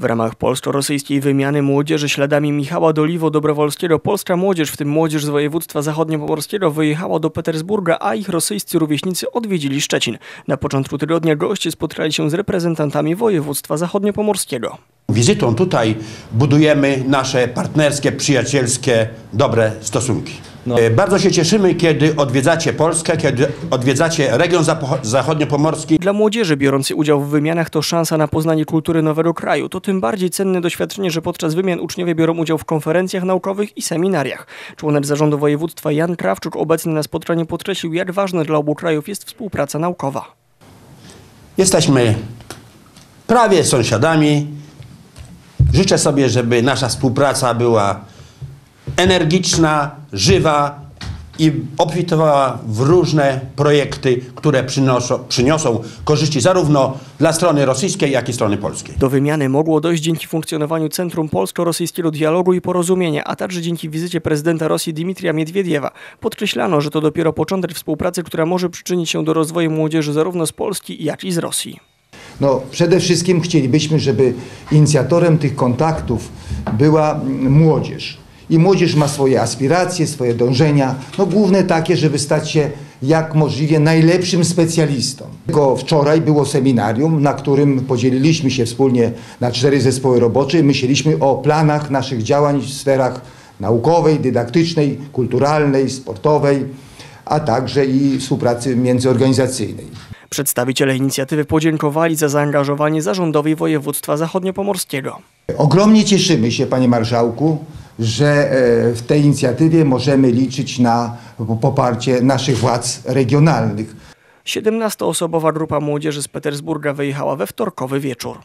W ramach polsko-rosyjskiej wymiany młodzieży śladami Michała Doliwo-Dobrowolskiego polska młodzież, w tym młodzież z województwa zachodniopomorskiego, wyjechała do Petersburga, a ich rosyjscy rówieśnicy odwiedzili Szczecin. Na początku tygodnia goście spotkali się z reprezentantami województwa zachodniopomorskiego. Wizytą tutaj budujemy nasze partnerskie, przyjacielskie, dobre stosunki. E, Bardzo się cieszymy, kiedy odwiedzacie Polskę, kiedy odwiedzacie region zachodniopomorski. Dla młodzieży biorącej udział w wymianach to szansa na poznanie kultury nowego kraju. To tym bardziej cenne doświadczenie, że podczas wymian uczniowie biorą udział w konferencjach naukowych i seminariach. Członek zarządu województwa Jan Krawczuk obecny na spotkaniu podkreślił, jak ważna dla obu krajów jest współpraca naukowa. Jesteśmy prawie sąsiadami. Życzę sobie, żeby nasza współpraca była energiczna, żywa i obfitowała w różne projekty, które przynoszą, przyniosą korzyści zarówno dla strony rosyjskiej, jak i strony polskiej. Do wymiany mogło dojść dzięki funkcjonowaniu Centrum Polsko-Rosyjskiego Dialogu i Porozumienia, a także dzięki wizycie prezydenta Rosji Dmitrija Miedwiediewa. Podkreślano, że to dopiero początek współpracy, która może przyczynić się do rozwoju młodzieży zarówno z Polski, jak i z Rosji. No, przede wszystkim chcielibyśmy, żeby inicjatorem tych kontaktów była mm, młodzież. I młodzież ma swoje aspiracje, swoje dążenia, no główne takie, żeby stać się jak możliwie najlepszym specjalistą. Tylko wczoraj było seminarium, na którym podzieliliśmy się wspólnie na cztery zespoły robocze i myśleliśmy o planach naszych działań w sferach naukowej, dydaktycznej, kulturalnej, sportowej, a także i współpracy międzyorganizacyjnej. Przedstawiciele inicjatywy podziękowali za zaangażowanie zarządowi województwa zachodniopomorskiego. Ogromnie cieszymy się, panie marszałku, że e, w tej inicjatywie możemy liczyć na poparcie naszych władz regionalnych. 17-osobowa grupa młodzieży z Petersburga wyjechała we wtorkowy wieczór.